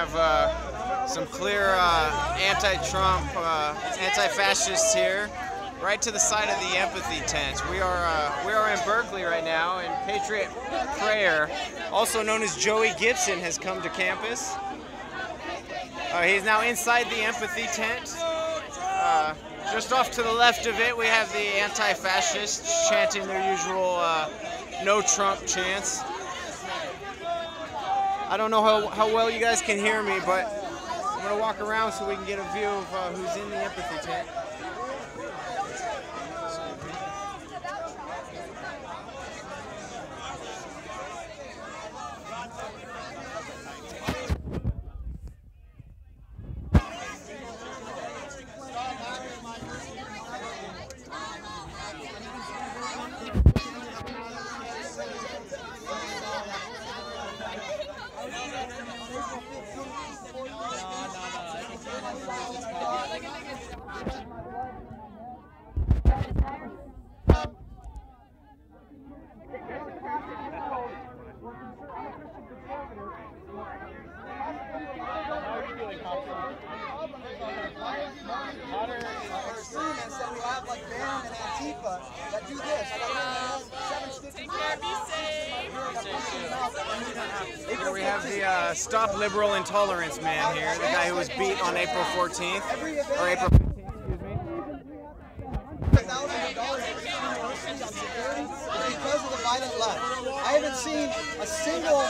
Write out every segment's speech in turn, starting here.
have uh, some clear uh, anti-Trump, uh, anti-fascists here, right to the side of the empathy tent. We are uh, we are in Berkeley right now, and Patriot Prayer, also known as Joey Gibson, has come to campus. Uh, he's now inside the empathy tent. Just off to the left of it, we have the anti-fascists chanting their usual "No Trump" chants. I don't know how, how well you guys can hear me, but I'm gonna walk around so we can get a view of uh, who's in the empathy tent. Here we have the uh, Stop Liberal Intolerance man here, the guy who was beat on April 14th, or April 15th, excuse me. thousands of dollars for universities on security is because of the violent left. I haven't seen a single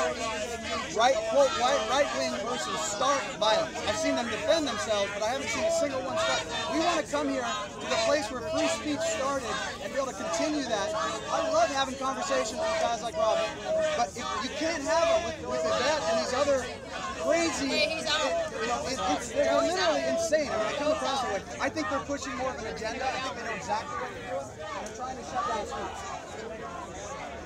right quote right right wing person start violence. I've seen them defend themselves, but I haven't seen a single one start. We want to come here to the place where free speech started and be able to continue that. I love having conversations with guys like Robert, but if you can't have them with, with Yvette and these other crazy, Wait, he's you know, it, it's, they're literally insane. I mean, they come across that way. I think they're pushing more of an agenda. I think they know exactly what they're doing. They're trying to shut down schools.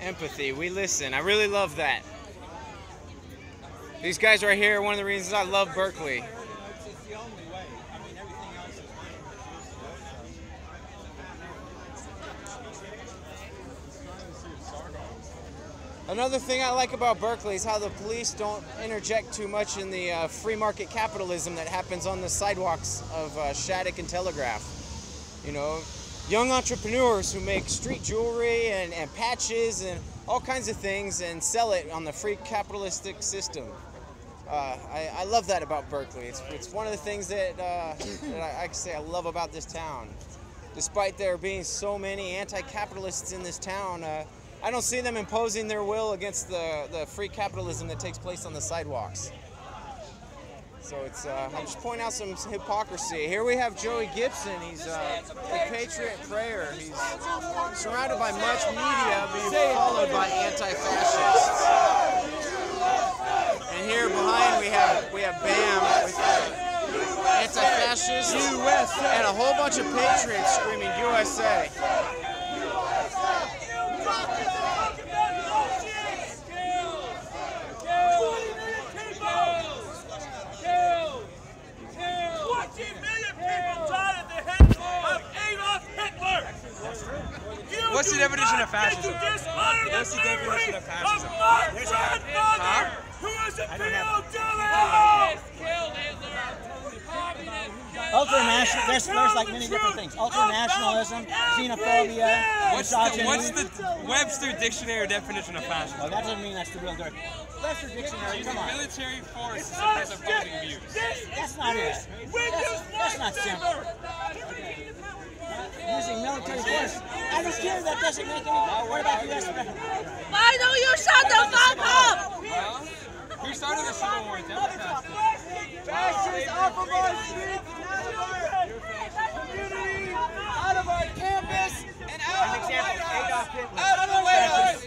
Empathy, we listen. I really love that. These guys right here are one of the reasons I love Berkeley. Another thing I like about Berkeley is how the police don't interject too much in the uh, free market capitalism that happens on the sidewalks of uh, Shattuck and Telegraph. You know, young entrepreneurs who make street jewelry and, and patches and all kinds of things and sell it on the free capitalistic system. Uh, I, I love that about Berkeley. It's, it's one of the things that, uh, that I, I can say I love about this town. Despite there being so many anti-capitalists in this town, uh, I don't see them imposing their will against the, the free capitalism that takes place on the sidewalks. So it's, uh, I'm just pointing out some hypocrisy. Here we have Joey Gibson. He's uh, the Patriot Prayer. He's surrounded by much media, being followed by anti-fascists. And here behind we have we have BAMN with uh, anti-fascists and a whole bunch of patriots screaming USA. What's the definition of fascism? What's the definition of fascism? Huh? Who is a Ultranational. There's, there's like many different things. Ultranationalism, xenophobia, What's the, misogyny. what's the Webster dictionary definition of Oh, fascism? that doesn't mean that's the real dirt. Webster Dictionary, Using come on. military force to suppress opposing views. That's not it. That's, that's not simple. Using military force. I don't care. That doesn't make any. What about U.S. Why don't you shut the fuck up? Well, who started the Civil War? Democrats. Fascists off of our streets, out of our community, out of our campus, and out of the White House. Out of the White House.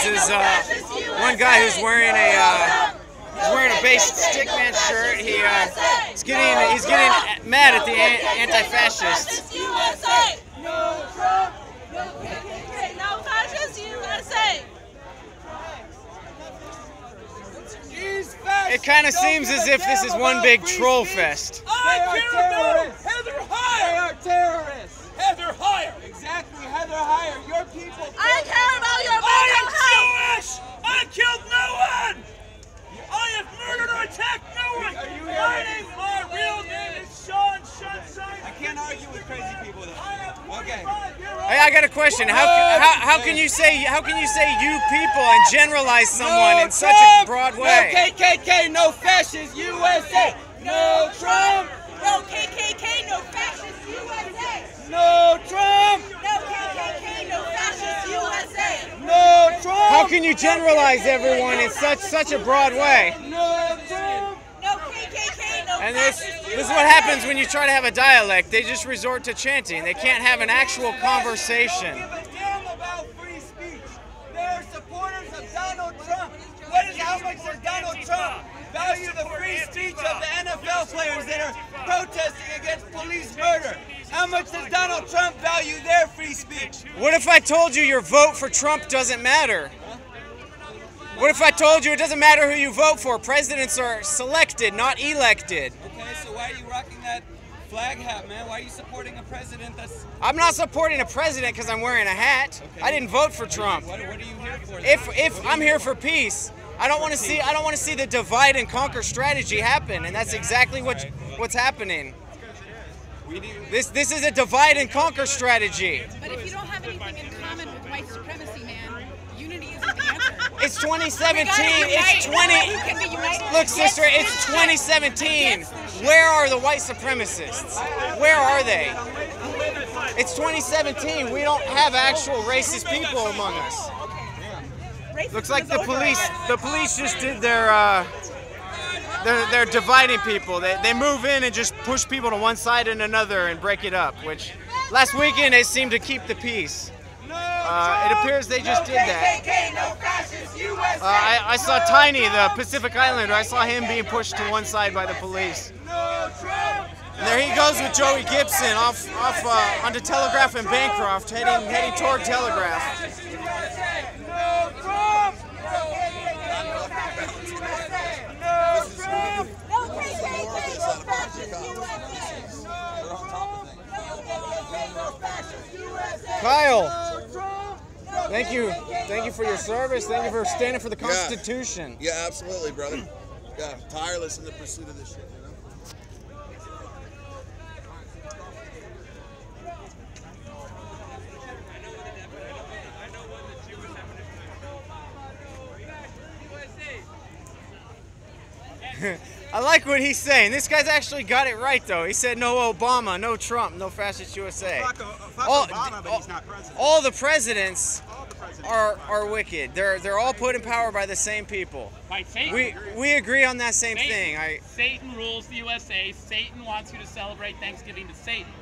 Rise is uh, one guy who's wearing a uh, he's wearing a Based Stickman shirt. He uh, he's getting he's getting mad at the anti-fascists. It kind of seems as if this is one big troll fest. I care about Heather They Heyer! are terrorists. Heather Heyer! Exactly, Heather Heyer. Your people. I care about your I am mental health! Jewish! I killed no one! I have murdered or attacked no one! Are you My here? name, my real name is Sean Sunshine. I can't argue with crazy people though. I am Okay. 45 year old. Hey, I got a question. How, how, how can you say how can you say you people and generalize someone in such a broad way? No way? KKK, no fascist USA. No Trump. No KKK, no fascist USA! No Trump. No KKK, no fascist USA! No Trump. How can you generalize everyone in such such a broad way? No Trump. No KKK, no And this fascist this is what happens when you try to have a dialect. They just resort to chanting. They can't have an actual conversation. They don't give a damn about free speech. They're supporters of Donald Trump. What is how much does Donald Trump value the free speech of the NFL players that are protesting against police murder? How much does Donald Trump value their free speech? What if I told you your vote for Trump doesn't matter? What if I told you it doesn't matter who you vote for? Presidents are selected, not elected. Okay, so why are you rocking that flag hat, man? Why are you supporting a president that's I'm not supporting a president because I'm wearing a hat. I didn't vote for Trump. what, what are you here for? If if I'm here for peace, I don't want to see I don't want to see the divide and conquer strategy happen, and that's exactly what what's happening. This this is a divide and conquer strategy. But if you don't have anything in It's 2017. It's 20. We can be united Look, sister, it's 2017. Against this shit. Where are the white supremacists? Where are they? It's 2017. We don't have actual racist people among us. Looks like the police the police just did their uh they're, they're dividing people. They, they move in and just push people to one side and another and break it up, which last weekend they seemed to keep the peace. Uh, it appears they just did that. Uh, I, I saw Tiny, the Pacific Islander, I saw him being pushed to one side by the police. And there he goes with Joey Gibson off off uh, onto Telegraph and Bancroft, heading heading toward Telegraph. No KKK, no fascist USA! No KKK, no fascist USA! Kyle, thank you, thank you for your service. Thank you for standing for the Constitution. Yeah, absolutely, brother. Yeah, tireless in the pursuit of this shit, you know? I like what he's saying. This guy's actually got it right, though. He said no Obama, no Trump, no fascist USA. Fuck, O- fuck All- Obama, but all- he's not president. All the presidents All the presidents. Are are wicked. They're they're all put in power by the same people. By Satan. We we agree on that same Satan. thing. I Satan rules the USA. Satan wants you to celebrate Thanksgiving to Satan.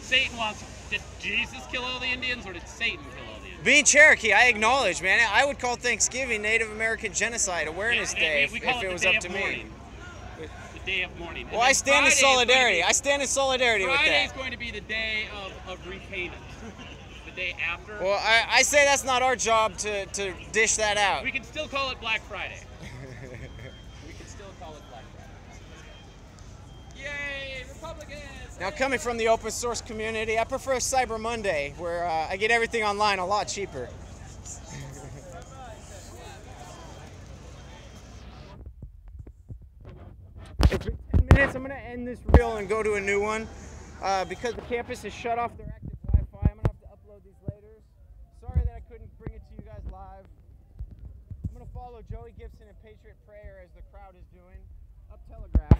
Satan wants. Did Jesus kill all the Indians, or did Satan kill all the Indians? being Cherokee, I acknowledge, man. I would call Thanksgiving Native American Genocide Awareness Yeah, Day if, if it it was up to me. The day of mourning. Well, I stand in Friday to solidarity. be- I stand in solidarity with that. Friday is going to be the day of, of repayment. Day after. Well, I, I say that's not our job to, to dish that out. we can still call it Black Friday. we can still call it Black Friday. Yay, Republicans! Now, coming from the open source community, I prefer Cyber Monday, where uh, I get everything online a lot cheaper. It's been 10 minutes. I'm going to end this reel and go to a new one. Uh, because the campus has shut off their follow Joey Gibson and Patriot Prayer as the crowd is doing. Up Telegraph.